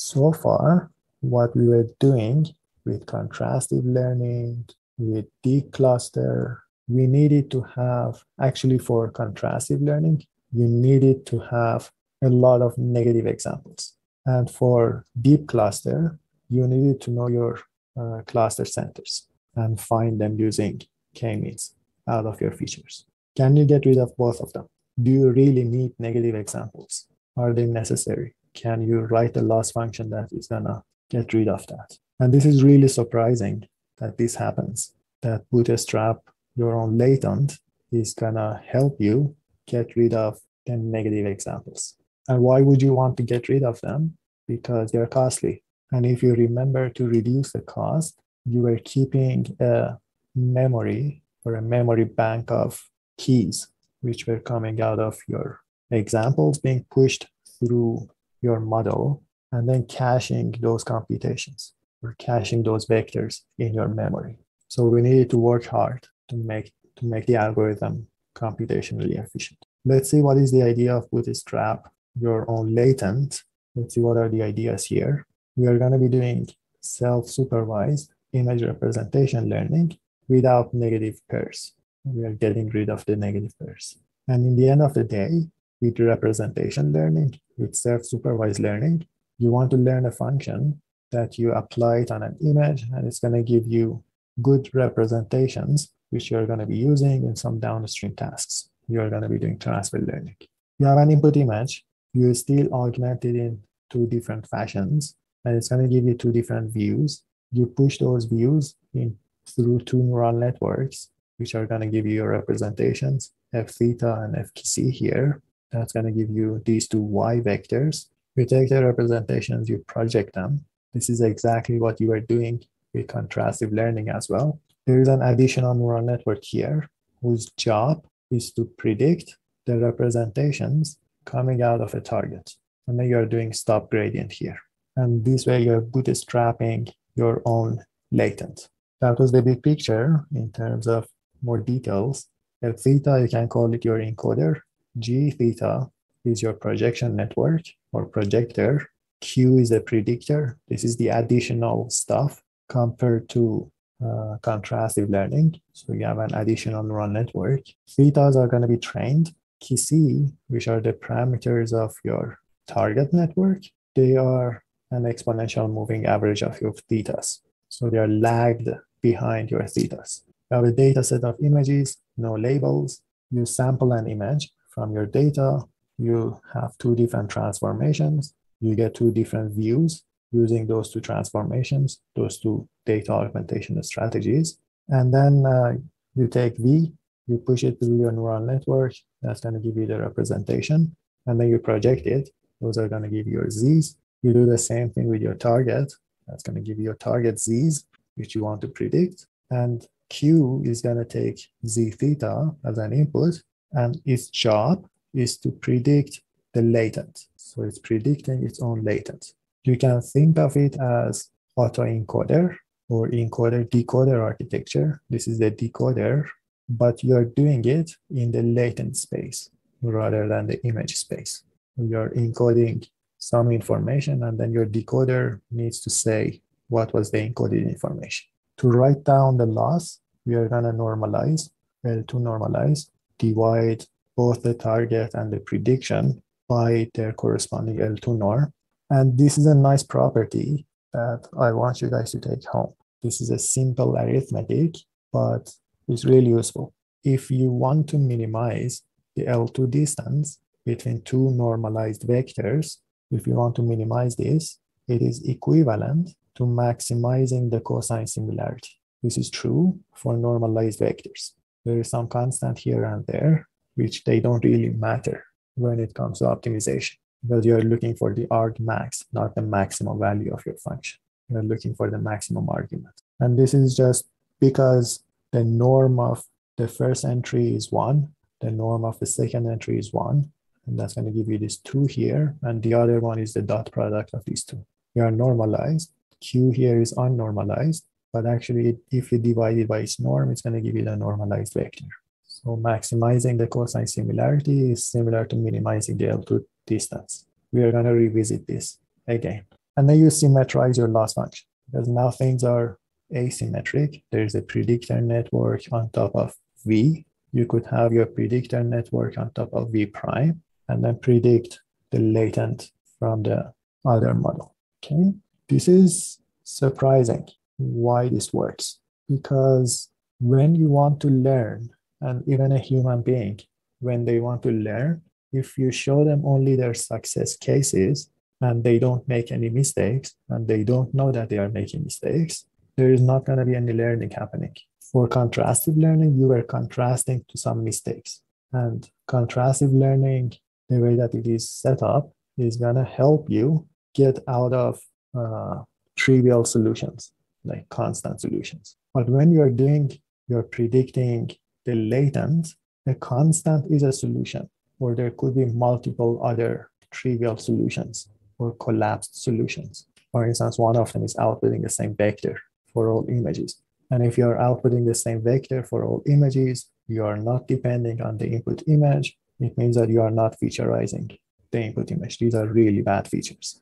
So far, what we were doing with contrastive learning, with deep cluster, we needed to have, actually for contrastive learning, you needed to have a lot of negative examples. And for deep cluster, you needed to know your uh, cluster centers and find them using k-means out of your features. Can you get rid of both of them? Do you really need negative examples? Are they necessary? Can you write a loss function that is gonna get rid of that? And this is really surprising that this happens, that Bootstrap, your own latent, is gonna help you get rid of the negative examples. And why would you want to get rid of them? Because they're costly. And if you remember to reduce the cost, you were keeping a memory or a memory bank of keys, which were coming out of your examples being pushed through your model and then caching those computations or caching those vectors in your memory. So we needed to work hard to make to make the algorithm computationally efficient. Let's see what is the idea of Bootstrap, your own latent. Let's see what are the ideas here. We are going to be doing self-supervised image representation learning without negative pairs. We are getting rid of the negative pairs. And in the end of the day, with representation learning, with self-supervised learning, you want to learn a function that you apply it on an image and it's going to give you good representations which you're going to be using in some downstream tasks. You're going to be doing transfer learning. You have an input image, you still augment it in two different fashions, and it's going to give you two different views. You push those views in through two neural networks, which are going to give you your representations, f theta and f xi here. That's going to give you these two y vectors. You take the representations, you project them. This is exactly what you are doing with contrastive learning as well. There is an additional neural network here whose job is to predict the representations coming out of a target. And then you're doing stop gradient here. And this way you're bootstrapping your own latent. That was the big picture in terms of more details. L theta, you can call it your encoder. G theta is your projection network or projector. Q is the predictor. This is the additional stuff compared to uh, contrastive learning. So you have an additional neural network. Thetas are going to be trained. xi, which are the parameters of your target network, they are an exponential moving average of your thetas. So they are lagged behind your thetas. You have a data set of images, no labels. You sample an image from your data. You have two different transformations. You get two different views using those two transformations, those two data augmentation strategies. And then uh, you take V, you push it through your neural network. That's going to give you the representation. And then you project it. Those are going to give you your Zs. You do the same thing with your target. That's going to give you your target Zs, which you want to predict. And Q is going to take Z theta as an input. And its job is to predict the latent. So it's predicting its own latent. You can think of it as autoencoder or encoder decoder architecture. This is the decoder, but you're doing it in the latent space rather than the image space. You're encoding some information and then your decoder needs to say what was the encoded information. To write down the loss, we are going uh, to normalize, L2 normalize, divide both the target and the prediction by their corresponding L2 norm. And this is a nice property that I want you guys to take home. This is a simple arithmetic, but it's really useful. If you want to minimize the L2 distance between two normalized vectors, if you want to minimize this, it is equivalent to maximizing the cosine similarity. This is true for normalized vectors. There is some constant here and there, which they don't really matter when it comes to optimization because you're looking for the arg max, not the maximum value of your function. You're looking for the maximum argument. And this is just because the norm of the first entry is one, the norm of the second entry is one, and that's going to give you this two here, and the other one is the dot product of these two. You are normalized. Q here is unnormalized, but actually, if you divide it by its norm, it's going to give you the normalized vector. So maximizing the cosine similarity is similar to minimizing the L2 distance. We are going to revisit this again. And then you symmetrize your loss function because now things are asymmetric. There's a predictor network on top of V. You could have your predictor network on top of V prime and then predict the latent from the other model. Okay, this is surprising why this works because when you want to learn, and even a human being, when they want to learn, if you show them only their success cases and they don't make any mistakes and they don't know that they are making mistakes, there is not going to be any learning happening. For contrastive learning, you are contrasting to some mistakes. And contrastive learning, the way that it is set up, is going to help you get out of uh, trivial solutions, like constant solutions. But when you're doing, you're predicting the latent, a constant is a solution, or there could be multiple other trivial solutions or collapsed solutions. For instance, one of them is outputting the same vector for all images. And if you're outputting the same vector for all images, you are not depending on the input image. It means that you are not featureizing the input image. These are really bad features.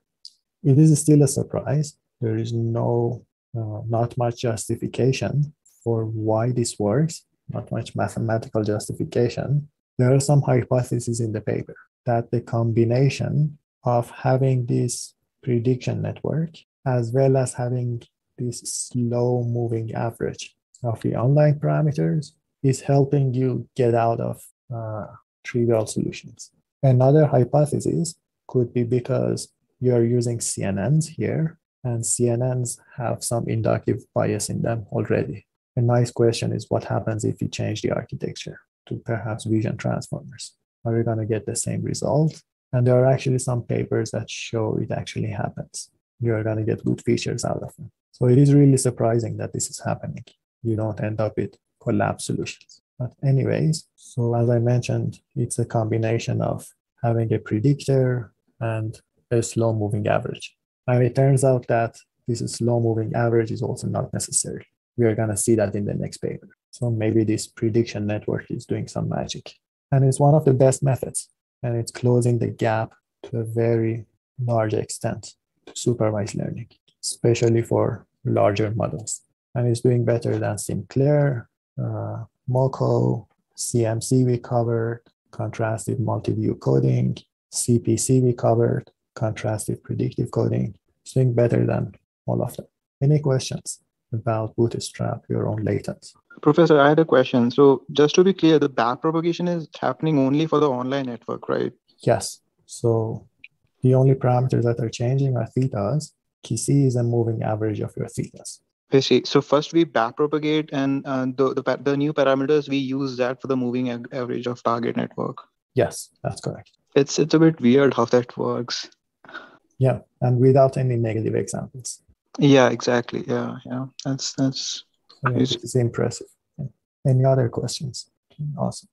It is still a surprise. There is no, uh, not much justification for why this works, not much mathematical justification. There are some hypotheses in the paper that the combination of having this prediction network as well as having this slow moving average of the online parameters is helping you get out of uh, trivial solutions. Another hypothesis could be because you're using CNNs here, and CNNs have some inductive bias in them already. A nice question is what happens if you change the architecture to perhaps vision transformers? Are you going to get the same result? And there are actually some papers that show it actually happens. You're going to get good features out of them. So it is really surprising that this is happening. You don't end up with collapse solutions. But anyways, so as I mentioned, it's a combination of having a predictor and a slow moving average. And it turns out that this slow moving average is also not necessary. We are going to see that in the next paper. So maybe this prediction network is doing some magic. And it's one of the best methods. And it's closing the gap to a very large extent to supervised learning, especially for larger models. And it's doing better than SimCLR, uh, MoCo, CMC we covered, contrastive multi-view coding, CPC we covered, contrastive predictive coding. It's doing better than all of them. Any questions about Bootstrap, your own latent? Professor, I had a question. So just to be clear, the backpropagation is happening only for the online network, right? Yes. So the only parameters that are changing are thetas. xi is a moving average of your thetas. I see. So first we backpropagate, and uh, the, the the new parameters we use that for the moving average of target network. Yes, that's correct. It's it's a bit weird how that works. Yeah, and without any negative examples. Yeah, exactly. Yeah, yeah. That's that's yeah, it's impressive. Any other questions? Awesome.